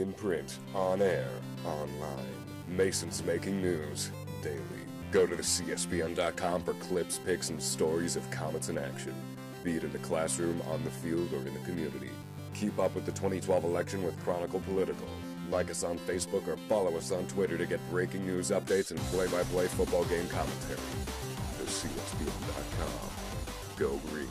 In print, on air, online. Mason's making news daily. Go to the CSPN.com for clips, pics, and stories of Comets in action. Be it in the classroom, on the field, or in the community. Keep up with the 2012 election with Chronicle Political. Like us on Facebook or follow us on Twitter to get breaking news updates and play-by-play football game commentary. The CSPN.com. Go Green.